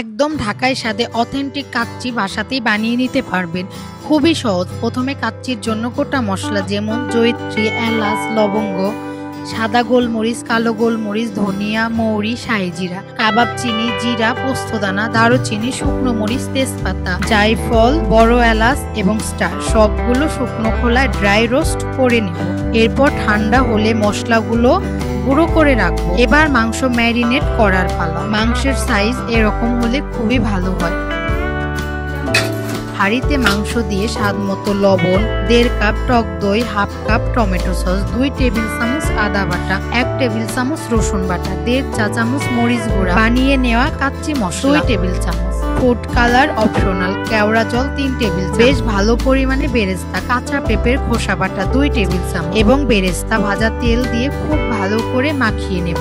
একদম ঢাকায় স্বাদে অথেন্টিক কাচ্চি বাসাতেই বানিয়ে নিতে পারবেন। খুবই সহজ। প্রথমে কাচ্চির জন্য গোটা মশলা যেমন জয়িত্রী, এলাচ, লবঙ্গ, সাদা গোলমরিচ, কালো গোলমরিচ, ধনিয়া, মৌরি, শাহিজিরা, কাবাব চিনি, জিরা, পোস্তদানা, দারুচিনি, শুকনো মরিচ, তেজপাতা, জায়ফল, বড় এলাচ এবং স্টার। সবগুলো শুকনো খোলায় ড্রাই রোস্ট করে নেব এরপর ঠান্ডা হলে মশলাগুলো গুঁড়ো করে রাখব। এবার মাংস ম্যারিনেট করার পালা। মাংসের সাইজ এরকম হলে খুবই ভালো হয়। হাঁড়িতে মাংস দিয়ে স্বাদ মতো লবণ, দেড় কাপ টক দই, হাফ কাপ টমেটো সস, দুই টেবিল চামচ আদা বাটা, এক টেবিল চামচ রসুন বাটা, দেড় চা চামচ মরিচ গুঁড়া। বানিয়ে নেওয়া কাচ্চি মশলা। দুই টেবিল চামচ ফুড কালার অপশনাল, কেওড়া জল তিন টেবিল বেশ ভালো পরিমাণে বেরেস্তা, কাঁচা পেঁপের খোসা বাটা দুই টেবিল চামচ। এবং বেরেস্তা ভাজা তেল দিয়ে খুব ভালো করে মাখিয়ে নেব।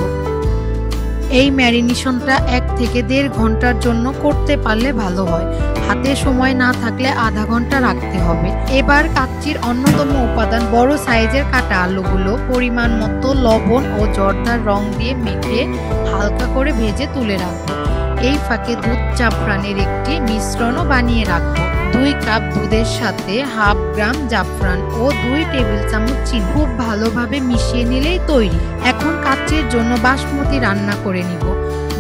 এই ম্যারিনেশনটা এক থেকে দেড় ঘণ্টার জন্য করতে পারলে ভালো হয়। হাতে সময় না থাকলে আধা ঘণ্টা রাখতে হবে। এবার কাচ্চির অন্যতম উপাদান বড় সাইজের কাটা আলুগুলো পরিমাণ মতো লবণ ও জর্দার রং দিয়ে মেখে হালকা করে ভেজে তুলে রাখব। এই ফাঁকে দুধ জাফরানের একটি মিশ্রণও বানিয়ে রাখব। দুই কাপ দুধের সাথে হাফ গ্রাম জাফরান ও দুই টেবিল চামচ চিনি। খুব ভালোভাবে মিশিয়ে নিলেই তৈরি। এখন কাচের জন্য বাসমতি রান্না করে নিব।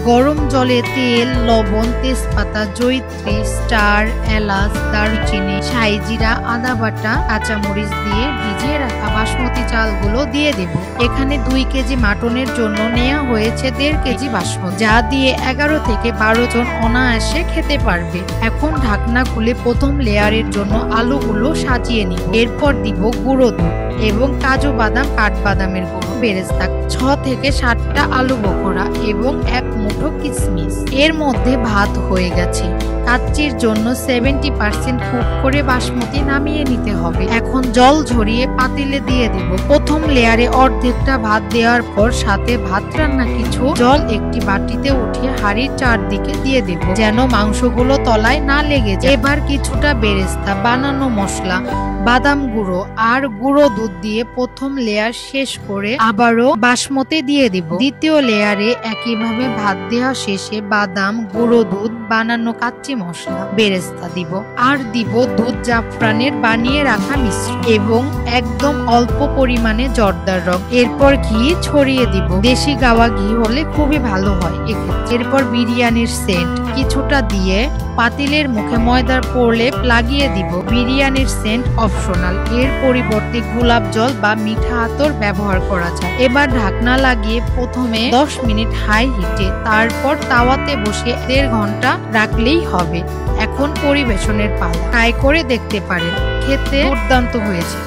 গরম জলে তেল, লবণ, তেজপাতা জৈত্রী স্টার, এলাচ, দারুচিনি সাইজিরা আদা বাটা, কাঁচামরিচ দিয়ে ভিজিয়ে রাখা বাসমতি চালগুলো দিয়ে দেব। এখানে দুই কেজি মাটনের জন্য নেওয়া হয়েছে দেড় কেজি বাসমতি, যা দিয়ে এগারো থেকে বারো জন অনায়াসে খেতে পারবে। এখন ঢাকনা খুলে প্রথম লেয়ারের জন্য আলুগুলো সাজিয়ে নিব এরপর দিব গুঁড়ো দুধ এবং কাজু বাদাম, কাঠবাদামের গুঁড়ো। বেরেস্তা, ছ থেকে সাতটা আলু বখরা এবং এক মুঠো কিশমিশ এর মধ্যে ভাত হয়ে গেছে। কাচ্চির জন্য সেভেন্টি পার্সেন্ট কুক করে বাসমতি নামিয়ে নিতে হবে। এখন জল ঝরিয়ে পাতিলে দিয়ে দেব। প্রথম লেয়ারে অর্ধেকটা ভাত দেওয়ার পর সাথে ভাত রান্না কিছু জল একটি বাটিতে উঠিয়ে হাড়ির চারদিকে দিয়ে দেব, যেন মাংসগুলো তলায় না লেগে যায়। এবার কিছুটা বেরেস্তা, বানানো মশলা, বাদাম গুঁড়ো আর গুঁড়ো দুধ দিয়ে প্রথম লেয়ার শেষ করে আবারও বাসমতি দিয়ে দিব। দ্বিতীয় লেয়ারে একইভাবে ভাত দেওয়া শেষে বাদাম, গুঁড়ো দুধ, বানানো কাচ্চি মশলা, বেরেস্তা দিব, আর দিব দুধ জাফরানের বানিয়ে রাখা মিশ্র এবং একদম অল্প পরিমাণে জর্দার রং। এরপর ঘি ছড়িয়ে দিব। দেশি গাওয়া ঘি হলে খুবই ভালো হয় এরপর বিরিয়ানির সেন্ট কিছুটা দিয়ে পাতিলের মুখে ময়দার প্রলেপ লাগিয়ে দিব। বিরিয়ানির সেন্ট অপশনাল এর পরিবর্তে গোলাপ জল বা মিঠা আতর ব্যবহার করা যায়। এবার ঢাকনা লাগিয়ে প্রথমে 10 মিনিট হাই হিটে তারপর তাওয়াতে বসে দেড় ঘণ্টা রাখলেই হবে। এখন পরিবেশনের পালা। ট্রাই করে দেখতে পারেন। খেতে দুর্দান্ত হয়েছে।